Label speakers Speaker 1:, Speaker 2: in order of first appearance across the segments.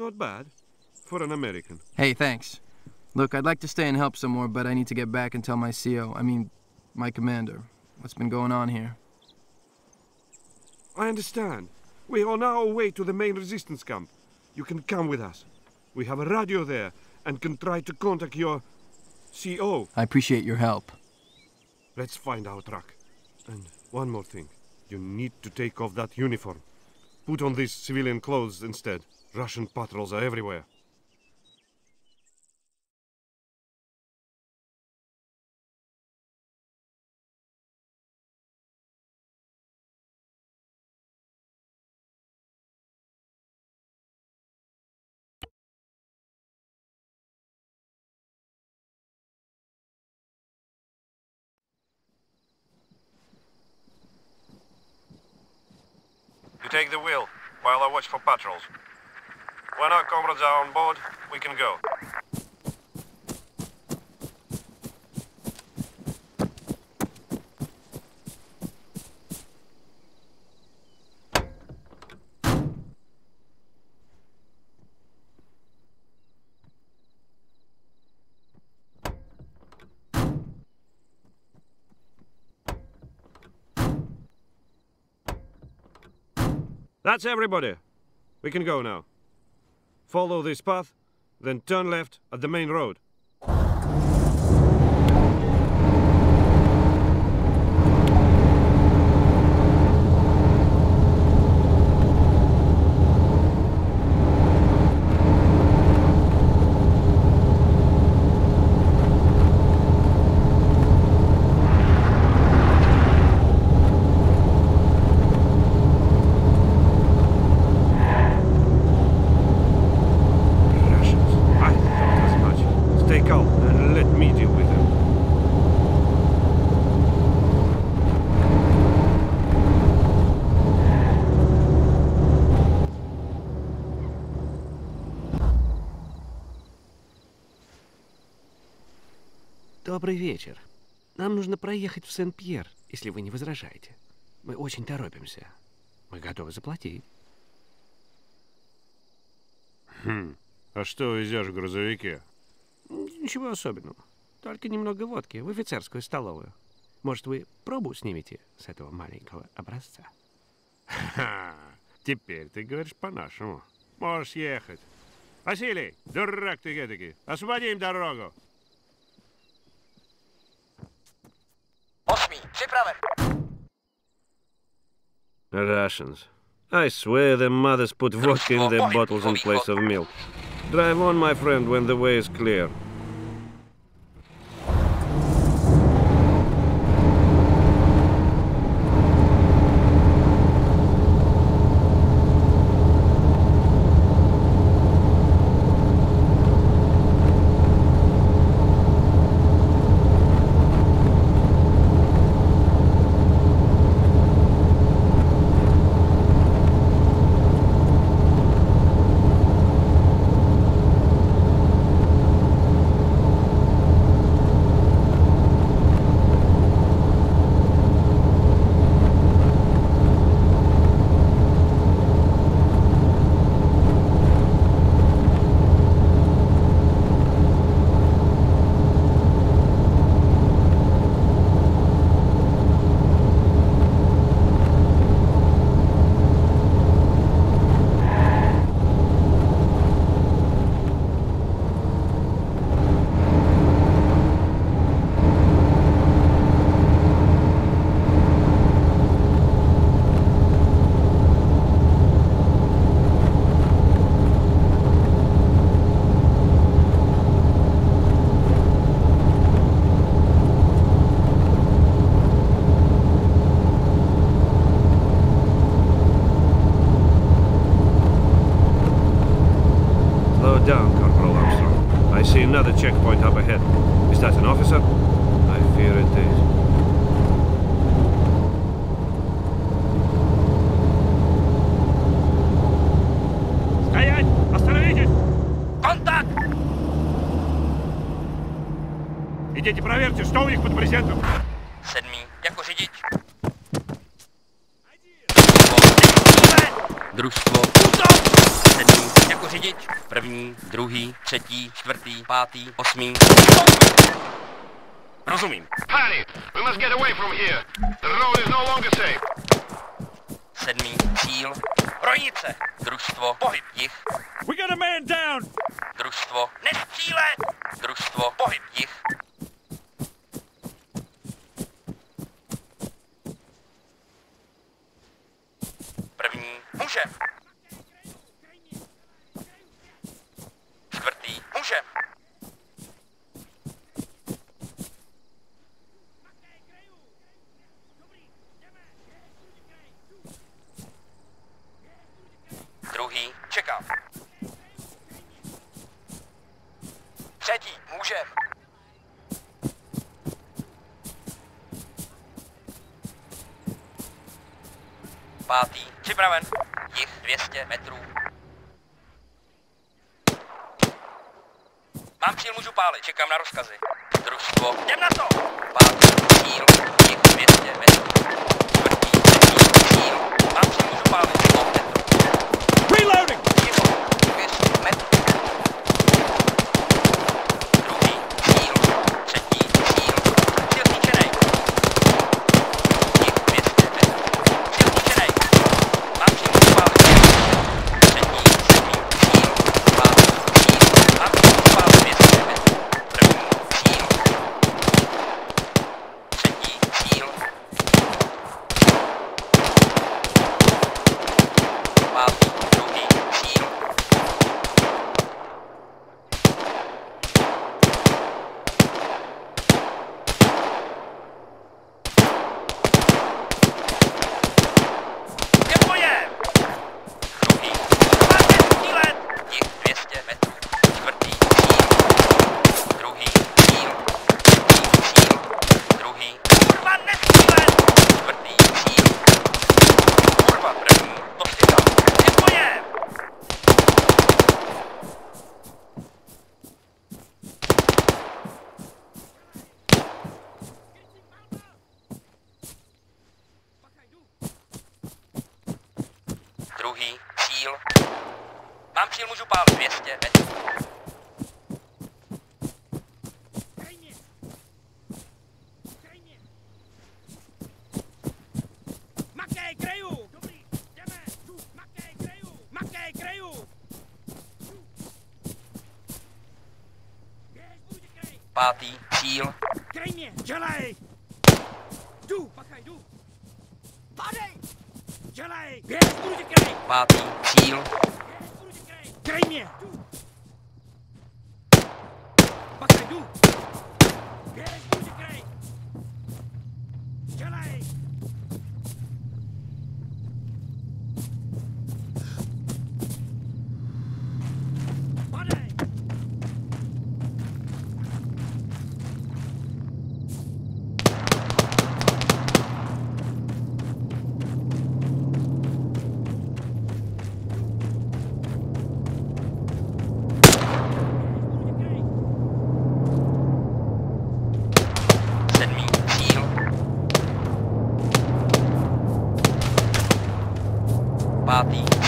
Speaker 1: Not bad. For an American.
Speaker 2: Hey, thanks. Look, I'd like to stay and help some more, but I need to get back and tell my CO, I mean, my commander, what's been going on here.
Speaker 1: I understand. We are on our way to the main resistance camp. You can come with us. We have a radio there and can try to contact your CO.
Speaker 2: I appreciate your help.
Speaker 1: Let's find our truck. And one more thing. You need to take off that uniform. Put on these civilian clothes instead. Russian patrols are everywhere.
Speaker 3: You take the wheel, while I watch for patrols. When our comrades are on board, we can go.
Speaker 1: That's everybody. We can go now. Follow this path, then turn left at the main road.
Speaker 4: Добрый вечер. Нам нужно проехать в Сен-Пьер, если вы не возражаете. Мы очень торопимся. Мы готовы заплатить.
Speaker 1: Хм. А что везешь в грузовике?
Speaker 4: Ничего особенного. Только немного водки в офицерскую столовую. Может, вы пробу снимете с этого маленького образца?
Speaker 1: Ха, теперь ты говоришь по-нашему. Можешь ехать. Василий, дурак ты эдакий, освободи им дорогу.
Speaker 5: Připraven.
Speaker 1: Russians. I swear their mothers put vodka in their bottles in place of milk. Drive on, my friend, when the way is clear.
Speaker 3: Идите проверьте, что у них под брезентом.
Speaker 5: Sedmý, jako řidič.
Speaker 2: Družstvo.
Speaker 5: Sedmý, jako řidič. První, druhý, třetí, čtvrtý, pátý, osmý. Rozumím.
Speaker 3: Paddy, we must get away from here. The road is no longer safe.
Speaker 5: Sedmý, cíl. Rojnice. Družstvo, pohyb, jich.
Speaker 6: We got a man down!
Speaker 5: Družstvo, nestřílet. Pátý, připraven. Jich 200 metrů. Mám cíl, můžu pálit, čekám na rozkazy. Družstvo, jdem na to! Pátý, cíl, jich 200 metrů. Čtvrtý, třetí, cíl. Mám cíl, můžu pálit, 100 metrů.
Speaker 6: Reloading!
Speaker 5: Ticho, 200 metrů. Druhý, cíl, třetí, cíl. Cíl zničenej. Jich 200 metrů. Cíl zničenej. Mám cíl, můžu pálit. Třetí, sedmý, cíl. Pátý, cíl. Mám cíl, můžu pálit 200 metrů. První, cíl. Třetí, cíl. Pátý, druhý, cíl. Ke boje! Druhý, máte střílet! Jich 200 metrů. Čtvrtý, cíl. Druhý, cíl. Třetí, cíl. Druhý, kurva, nestřílet! Čtvrtý, cíl. Kurva, první, to střílel. Ke boje! Druhý, cíl. Mám cíl, můžu pálit 200 metrů.
Speaker 6: Krej! Krej mě!
Speaker 5: 低。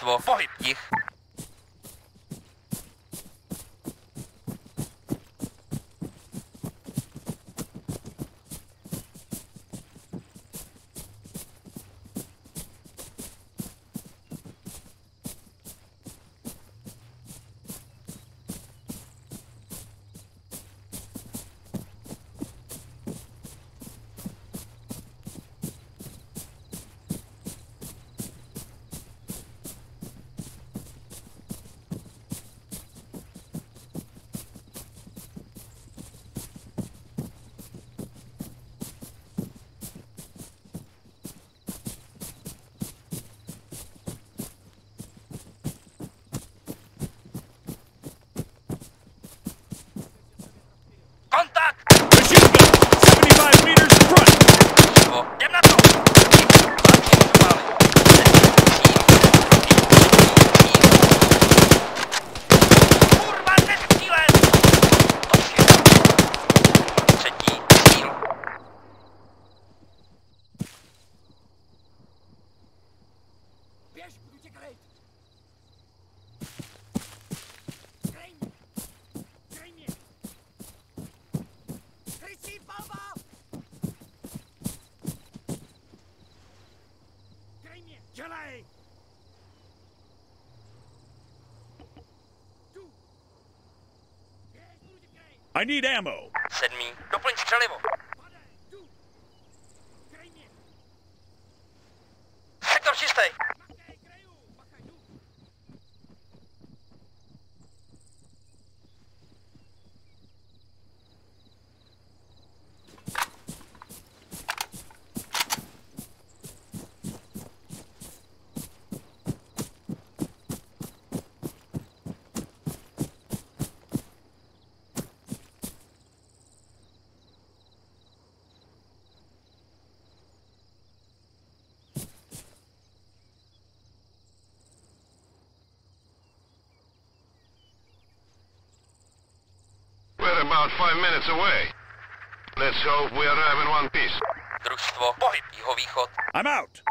Speaker 5: Družstvo, pohyb,
Speaker 6: I need ammo!
Speaker 5: Sedmý, doplň střelivo.
Speaker 3: We're about five minutes away. Let's hope we arrive in one piece.
Speaker 5: Družstvo, pohyb, jihovýchod.
Speaker 6: I'm out!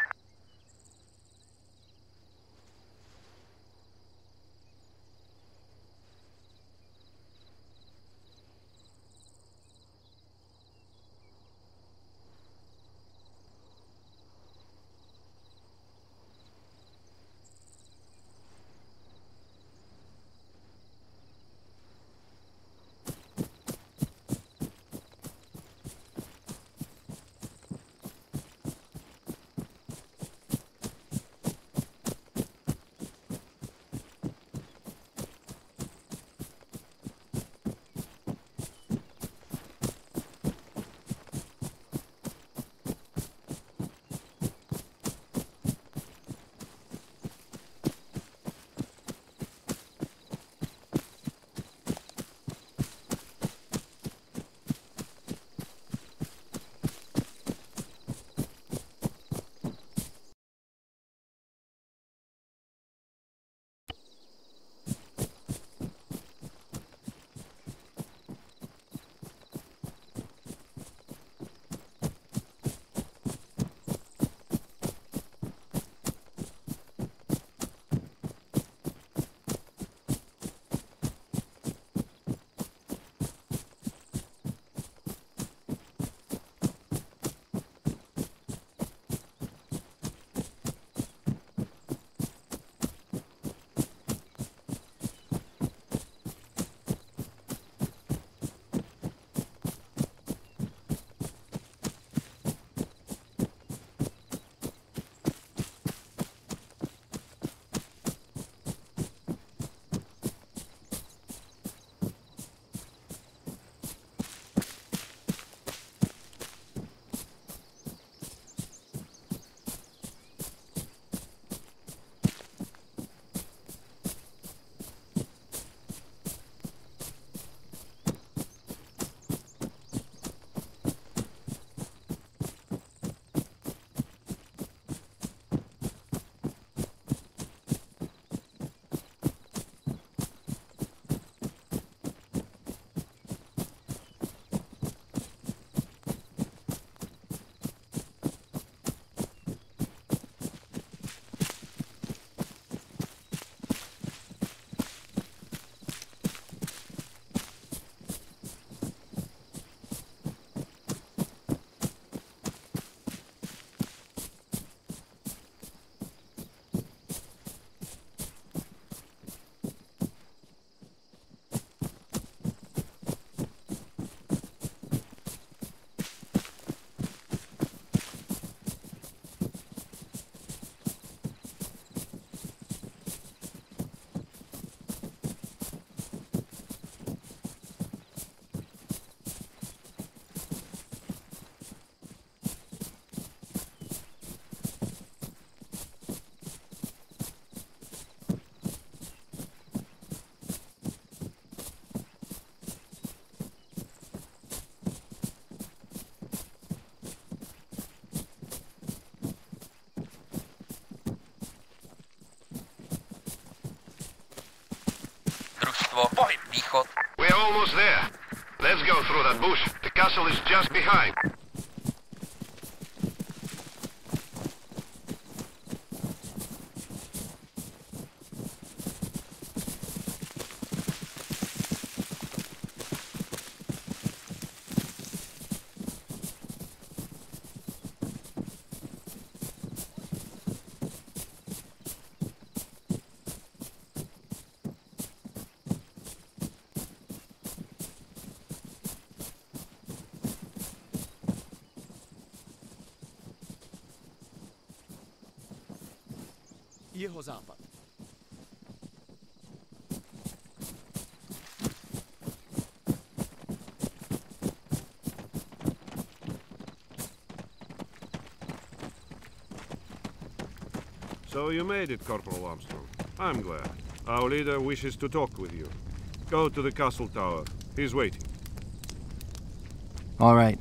Speaker 3: Almost there. Let's go through that bush. The castle is just behind.
Speaker 6: Jeho-západ.
Speaker 1: So you made it, Corporal Armstrong. I'm glad. Our leader wishes to talk with you. Go to the castle tower. He's waiting.
Speaker 2: All right.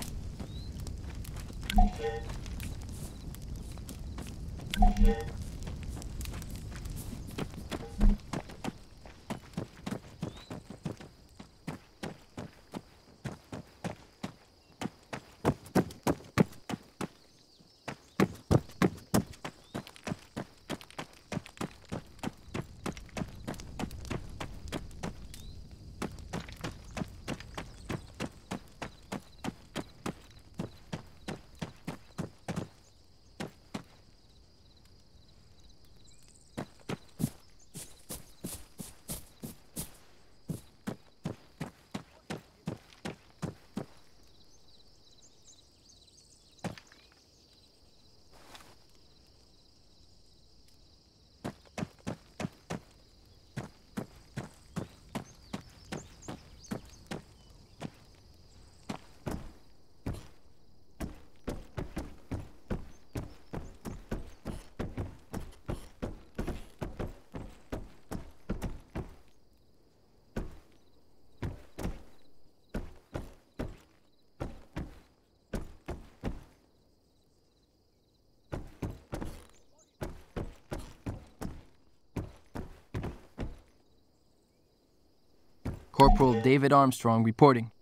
Speaker 2: Corporal David Armstrong reporting.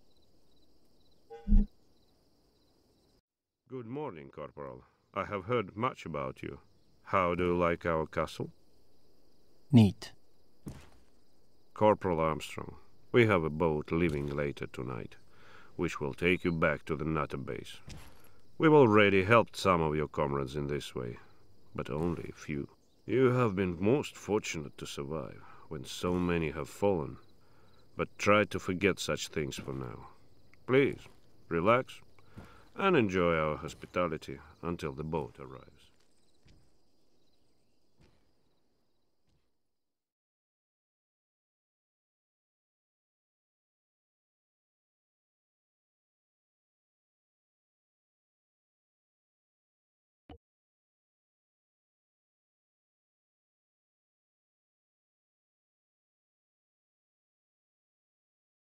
Speaker 1: Good morning, Corporal. I have heard much about you. How do you like our castle?
Speaker 2: Neat.
Speaker 1: Corporal Armstrong, we have a boat leaving later tonight, which will take you back to the NATO base. We've already helped some of your comrades in this way, but only a few. You have been most fortunate to survive when so many have fallen, but try to forget such things for now. Please, relax and enjoy our hospitality until the boat arrives.